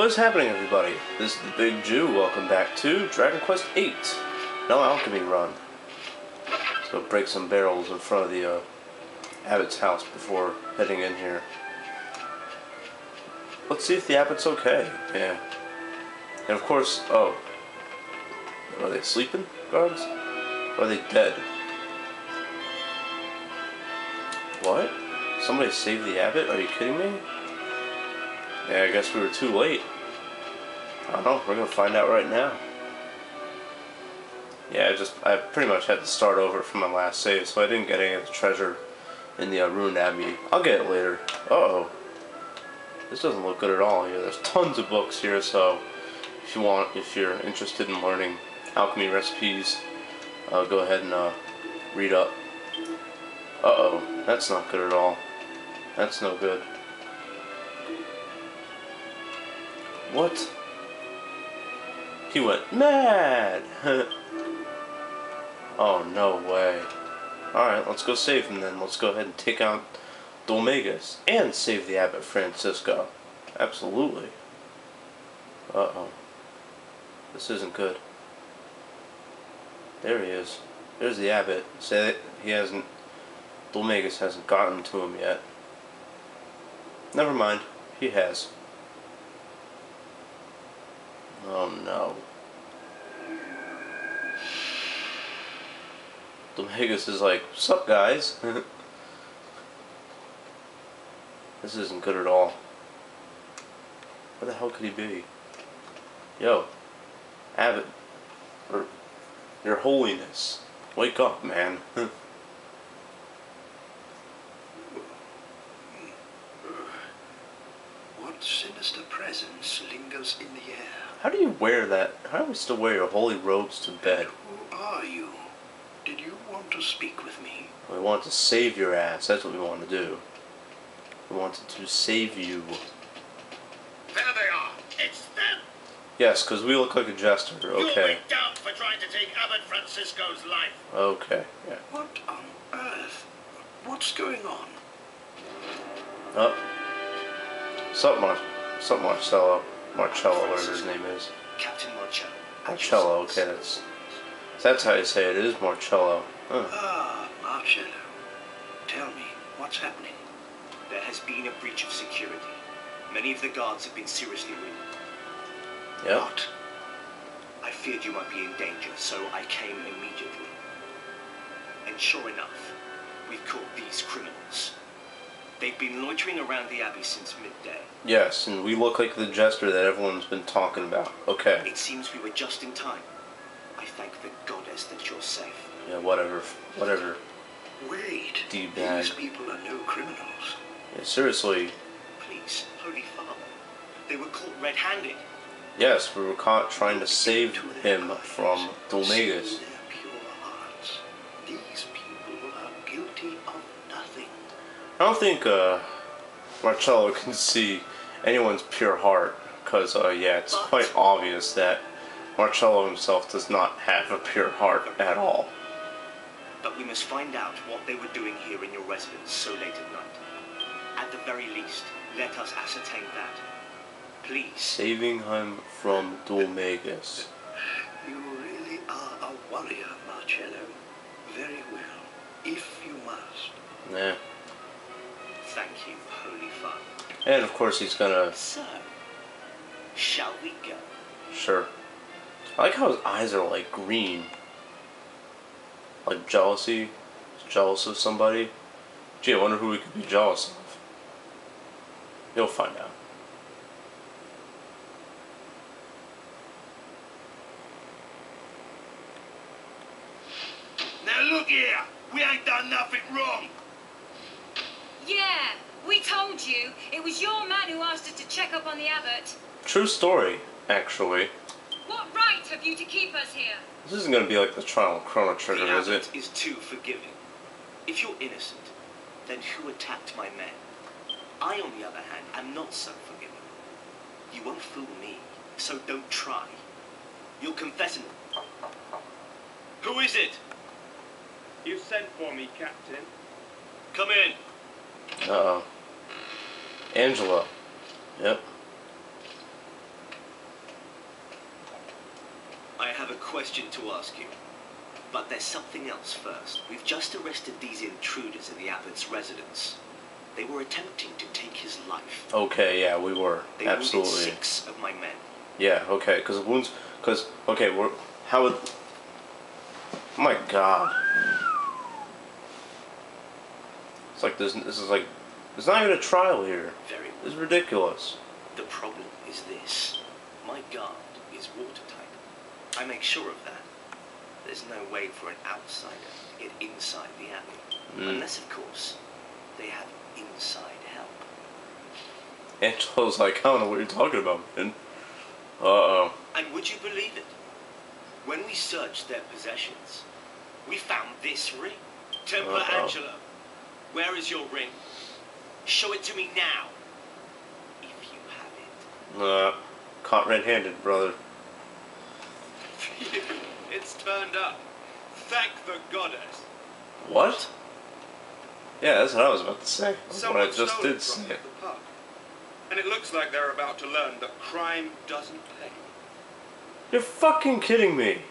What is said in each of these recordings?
What is happening, everybody? This is the Big Jew. Welcome back to Dragon Quest VIII. No alchemy run. So break some barrels in front of the uh, abbot's house before heading in here. Let's see if the abbot's okay. Yeah. And of course, oh, are they sleeping, guards? Or are they dead? What? Somebody saved the abbot? Are you kidding me? Yeah, I guess we were too late. I don't know. We're gonna find out right now. Yeah, I just I pretty much had to start over from my last save, so I didn't get any of the treasure in the uh, ruined abbey. I'll get it later. Uh oh. This doesn't look good at all here. There's tons of books here, so if you want, if you're interested in learning alchemy recipes, uh, go ahead and uh, read up. Uh oh, that's not good at all. That's no good. What? He went mad! oh, no way. Alright, let's go save him then. Let's go ahead and take out Dhoulmagus and save the Abbot Francisco. Absolutely. Uh-oh. This isn't good. There he is. There's the Abbot. Say that he hasn't... Dhoulmagus hasn't gotten to him yet. Never mind. He has. Oh no. Dhoulmagus is like, Sup guys? this isn't good at all. Where the hell could he be? Yo, Abbot, or Your Holiness, wake up, man. What sinister presence lingers in the air? How do you wear that? How do you still wear your holy robes to bed? Who are you? Did you want to speak with me? We want to save your ass. That's what we want to do. We wanted to save you. There they are. It's them. Yes, because we look like a jester. Okay. Okay. be down for trying to take Abbot Francisco's life. Okay. Yeah. What on earth? What's going on? Up. Sup, Mar- sup Marcello. Marcello, whatever his name is. Captain Marcello. Marcello, okay, that's... That's how you say it. It is Marcello. Huh. Ah, Marcello. Tell me, what's happening? There has been a breach of security. Many of the guards have been seriously wounded. Yep. What? I feared you might be in danger, so I came immediately. And sure enough, we've caught these criminals. They've been loitering around the abbey since midday. Yes, and we look like the jester that everyone's been talking about. Okay. It seems we were just in time. I thank the goddess that you're safe. Yeah, whatever. Whatever. Wait. D-bag. These people are no criminals. Yeah, seriously. Please, Holy Father. They were caught red-handed. Yes, we were caught trying to save him from Dhoulmagus. See their pure hearts. These I don't think uh, Marcello can see anyone's pure heart, because uh, yeah, it's quite obvious that Marcello himself does not have a pure heart at all. But we must find out what they were doing here in your residence so late at night. At the very least, let us ascertain that. Please. Saving him from Dhoulmagus. You really are a warrior, Marcello. Very well. If you must. Yeah. Thank you, Holy Father. And of course he's gonna, So, shall we go? sure. I like how his eyes are like green. Like jealousy. He's jealous of somebody. Gee, I wonder who we could be jealous of. You'll find out. Now look here. We ain't done nothing wrong. Yeah, we told you. It was your man who asked us to check up on the abbot. True story, actually. What right have you to keep us here? This isn't gonna be like the trial of Chrono Trigger, the is it? abbot is too forgiving. If you're innocent, then who attacked my men? I, on the other hand, am not so forgiving. You won't fool me, so don't try. You'll confess in Who is it? You sent for me, Captain. Come in. Uh-oh. Angelo. Yep. I have a question to ask you. But there's something else first. We've just arrested these intruders in the Abbott's residence. They were attempting to take his life. Okay, yeah, we were. They Absolutely. Wounded six of my men. Yeah, okay, because wounds... Because, okay, we're... How would... Oh my god. It's like this. This is like. There's not even a trial here. Very. This is ridiculous. The problem is this. My guard is watertight. I make sure of that. There's no way for an outsider to get inside the abbey. Mm. Unless, of course, they have inside help. Angelo's like, I don't know what you're talking about, man. Uh oh. And would you believe it? When we searched their possessions, we found this ring. Templar Uh-oh. Angelo, where is your ring? Show it to me now. If you have it. Uh, caught red-handed, brother. it's turned up. Thank the goddess. What? Yeah, that's what I was about to say. That's Someone what I just did say. the pub. And it looks like they're about to learn that crime doesn't pay. You're fucking kidding me.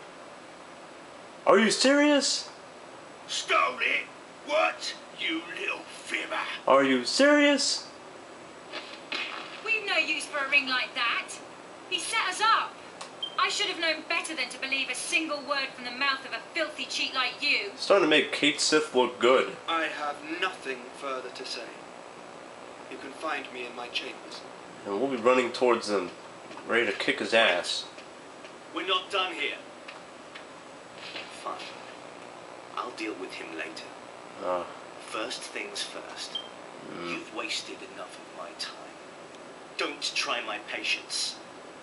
Are you serious? Stole it? What? You little fibber. Are you serious? We've no use for a ring like that. He set us up. I should have known better than to believe a single word from the mouth of a filthy cheat like you. Starting to make Cait Sith look good. I have nothing further to say. You can find me in my chambers. And we'll be running towards him, ready to kick his ass. We're not done here. Fine. I'll deal with him later. Uh, First things first. You've wasted enough of my time. Don't try my patience.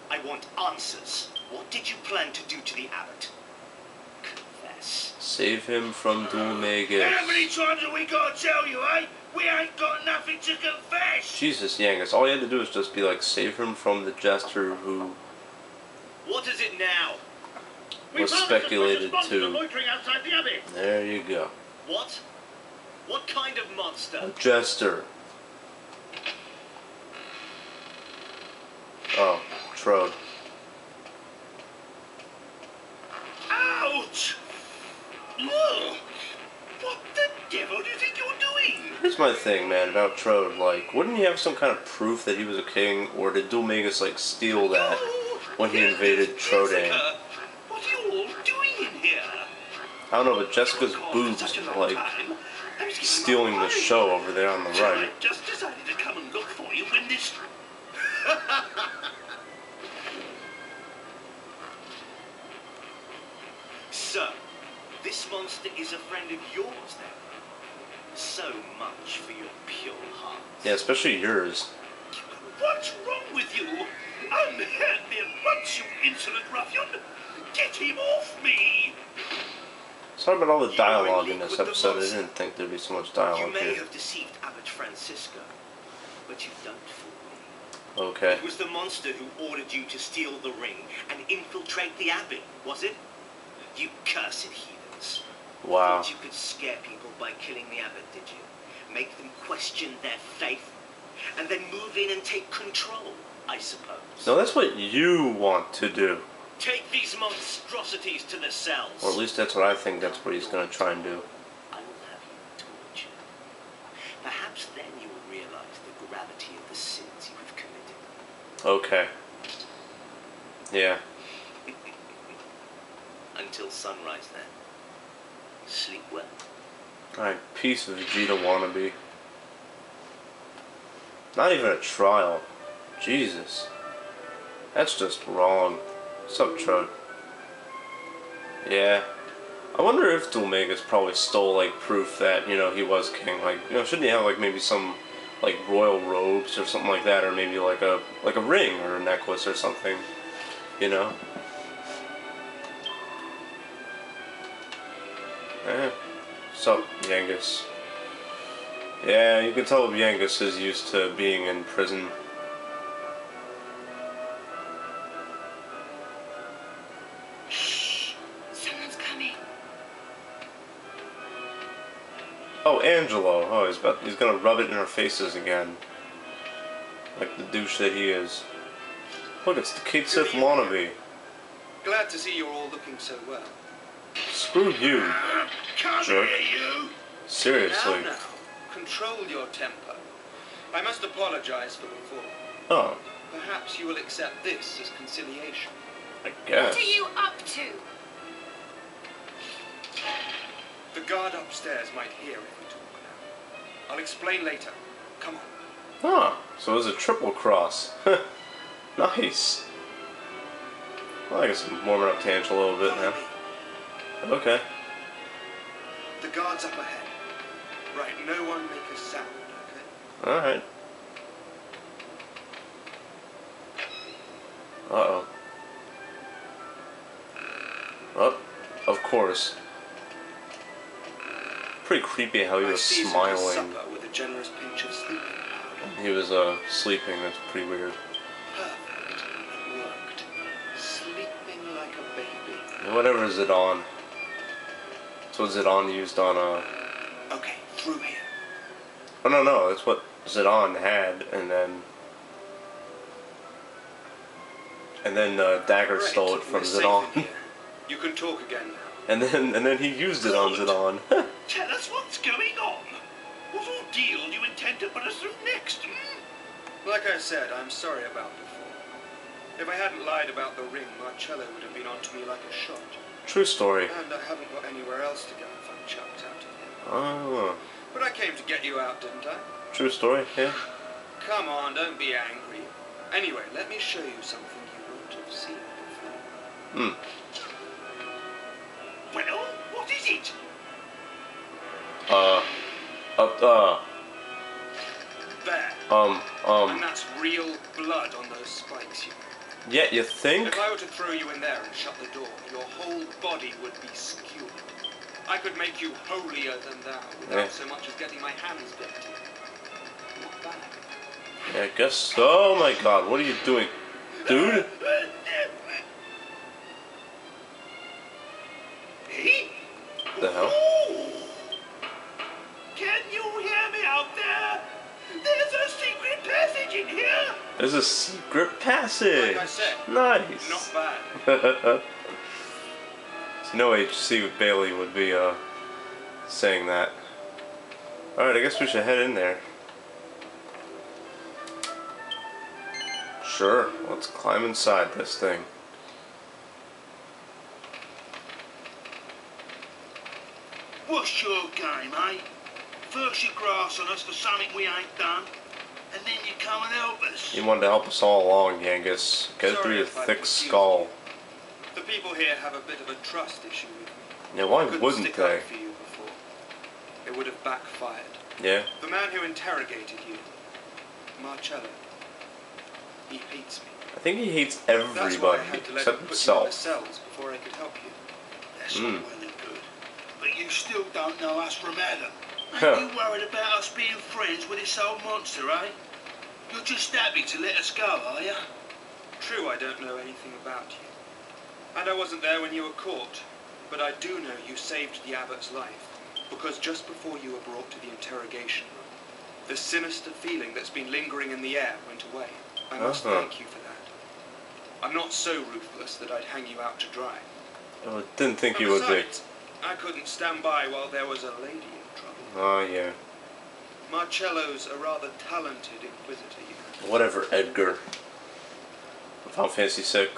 I want answers. What did you plan to do to the abbot? Confess. save him from How many times have we got to tell you, eh? We ain't got nothing to confess. Jesus, Yangus, all you had to do was just be like, save him from the jester who What is it now? Was speculated to. the abbey. There you go. What? What kind of monster? A jester. Oh, Trode. Ouch! Look! What the devil do you think you're doing? Here's my thing, man, about Trode. Like, wouldn't he have some kind of proof that he was a king, or did Dhoulmagus, like, steal that when he invaded Trodain? What are you all doing in here? I don't know, but Jessica's boobs such a are, long like, time. I was getting stealing the show over there on the right. I just decided to come and look for you when this. So, this monster is a friend of yours then? So much for your pure heart. Yeah, especially yours. What's wrong with you? Unhand me at once, you insolent ruffian! Get him off me! Sorry about all the dialogue in this episode. I didn't think there'd be so much You dialogue may here. have deceived Abbot Francisco, but you don't fool me. Okay. It was the monster who ordered you to steal the ring and infiltrate the abbey, was it? You cursed heathens. Wow. Thought you could scare people by killing the abbot, did you? Make them question their faith, and then move in and take control, I suppose. No, that's what you want to do. Take these monstrosities to the cells. Or at least that's what I think that's what he's going to try and do. I will have you tortured. Perhaps then you will realize the gravity of the sins you have committed. Okay. Yeah. Until sunrise, then. Sleep well. Alright, of Vegeta wannabe. Not even a trial. Jesus. That's just wrong. What's up, Trode? Yeah. I wonder if Dhoulmagus probably stole, like, proof that, you know, he was king. Like, you know, shouldn't he have, like, maybe some, like, royal robes or something like that? Or maybe, like, a, like a ring or a necklace or something. You know? Eh. What's up, Yangus? Yeah, you can tell Yangus is used to being in prison. Angelo. Oh, he's about, he's gonna rub it in our faces again. Like the douche that he is. Look, it's the Cait Sith wannabe. Glad to see you're all looking so well. Screw you. Uh, can't Jerk. hear you. Seriously. Now, now, control your temper. I must apologize for before. Oh, Perhaps you will accept this as conciliation. I guess. What are you up to? The guard upstairs might hear if we talk now. I'll explain later. Come on. Huh. So it was a triple cross. nice. Well, I guess I'm warming up Tanch a little bit now. Okay. The guard's up ahead. Right, no one make a sound, okay? Alright. Uh oh. Oh, of course. Pretty creepy how he was smiling. supper with a generous pinch of sleeping. He was uh sleeping. That's pretty weird. Perfect. It worked. Sleeping like a baby. Whatever is it on? That's what Zidane used on uh. Okay, through here. Oh no no, that's what Zidane had, and then and then uh, Dagger Right, stole it from we're safe in Zidane. You can talk again now. And then and then he used it on Zidane. Tell us what's going on. What ordeal do you intend to put us through next? Hmm? Like I said, I'm sorry about before. If I hadn't lied about the ring, Marcello would have been onto me like a shot. True story. And I haven't got anywhere else to go if I'm chucked out of here. Oh, But I came to get you out, didn't I? true story. Yeah. Come on, don't be angry. Anyway, let me show you something you won't have seen before. Hmm. Well, what is it? Uh. Up. Uh. There. Um. And Um. that's real blood on those spikes you Yeah, you think? If I were to throw you in there and shut the door, your whole body would be skewered. I could make you holier than thou without Yeah. so much as getting my hands dirty. Not bad. Yeah, I guess. so. Oh my God! What are you doing, dude? Can you hear me out there? There's a secret passage in here. There's a secret passage. Like said, Nice. Not bad. so no HC Bailey would be uh saying that. Alright, I guess we should head in there. Sure, let's climb inside this thing. Your game, eh? First you grass on us for something we ain't done, and then you come and help us. You wanted to help us all along, Genghis. Get Sorry through your thick skull. The people here have a bit of a trust issue with me. Yeah, why wouldn't they? up for you before. It would have backfired. Yeah? The man who interrogated you, Marcello, he hates me. I think he hates That's why I everybody had to let except him put you in the himself. cells before I could help you. That's Mm. All well and good. But you still don't know us from Adam. Huh. Ain't you worried about us being friends with this old monster, eh? You're just happy to let us go, are you? True, I don't know anything about you. And I wasn't there when you were caught. But I do know you saved the abbot's life. Because just before you were brought to the interrogation room, the sinister feeling that's been lingering in the air went away. I must Uh-huh. thank you for that. I'm not so ruthless that I'd hang you out to dry. I didn't think And you would be. I couldn't stand by while there was a lady in trouble. Oh, yeah. Marcello's a rather talented inquisitor, you know. Whatever, Edgar. Final Fantasy VI.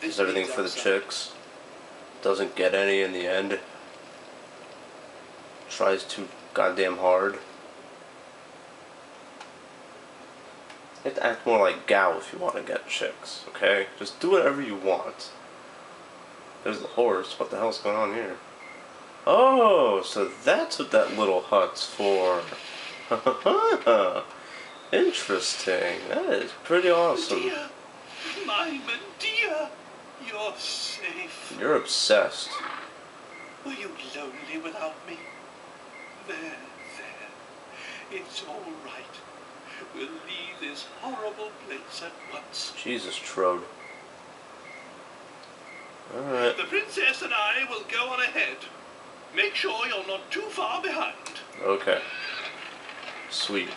Does everything for the chicks. Doesn't get any in the end. Tries too goddamn hard. You have to act more like Gal if you want to get chicks, okay? Just do whatever you want. There's the horse. What the hell's going on here? Oh, so that's what that little hut's for. Interesting. That is pretty awesome. Dear, my Medea, you're safe. You're obsessed. Were you lonely without me? There, there. It's all right. We'll leave this horrible place at once. Jesus, Trode. Alright. The princess and I will go on ahead. Make sure you're not too far behind. Okay. Sweet.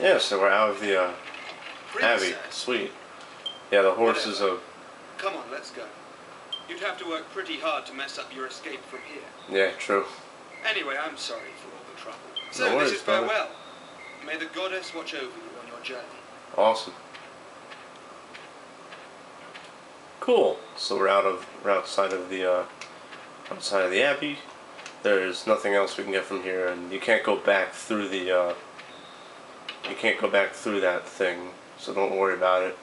Yeah, so we're out of the uh, Abbey. Sweet. Yeah, the horse is a. Come on, let's go. You'd have to work pretty hard to mess up your escape from here. Yeah, true. Anyway, I'm sorry for all the trouble. No So worries, this is brother. farewell. May the goddess watch over you on your journey. Awesome. Cool. So we're out of we're outside of the uh, outside of the abbey. There's nothing else we can get from here, and you can't go back through the. Uh, you can't go back through that thing, so don't worry about it.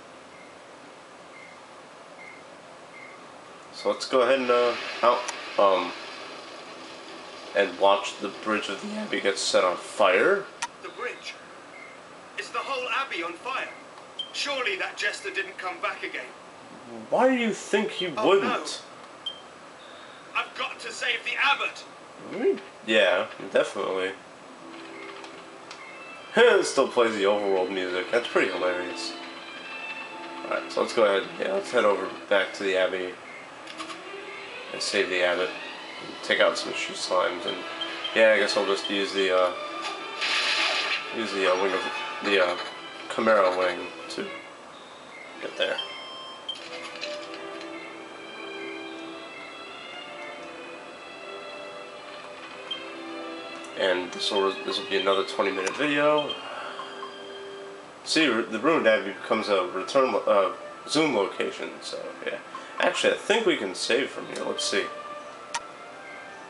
So let's go ahead and uh, out um and watch the bridge of the abbey get set on fire. The bridge. It's the whole abbey on fire. Surely that jester didn't come back again. Why do you think he Oh, wouldn't? no. I've got to save the abbot. Mm, Yeah, definitely. it still plays the overworld music. That's pretty hilarious. Alright, so let's go ahead. Yeah, let's head over back to the abbey and save the abbot. And take out some shoe slimes and yeah, I guess I'll just use the uh, use the uh, wing of the uh, Chimera wing to get there. And this will this will be another 20 minute video. See, the ruined abbey becomes a return uh, zoom location. So yeah, actually, I think we can save from here. Let's see.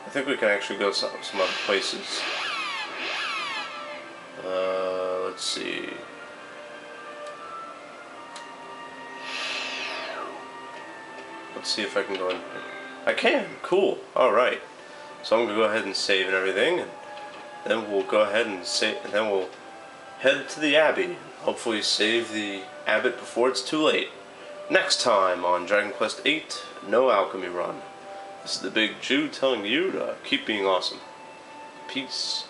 I think we can actually go some some other places. Uh, let's see. Let's see if I can go in. I can. Cool. All right. So I'm gonna go ahead and save and everything, then we'll go ahead and save, and then we'll head to the abbey. Hopefully, save the abbot before it's too late. Next time on Dragon Quest VIII, No Alchemy Run. This is the Big Jew telling you to keep being awesome. Peace.